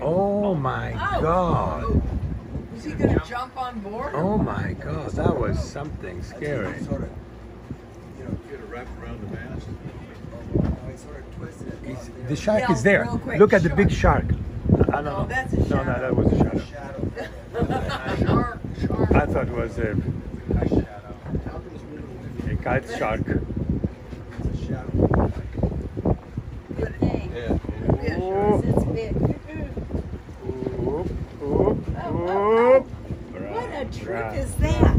Oh my Oh. god. Was he gonna jump on board? Oh my god, that was something scary. Sort of, you know, Get it wrapped around the mast. I sort of twisted it. He's- there the shark Yeah, is there. quick, Look at the big shark. I don't Oh, know. that's a No, no, that was a shadow. Shadow. shark, shark. I thought it was a, A shadow. How come it's really a kite shark. It's a shadow. Good name. Yeah. Yeah, Oh. sure, it's big. truth right. is that?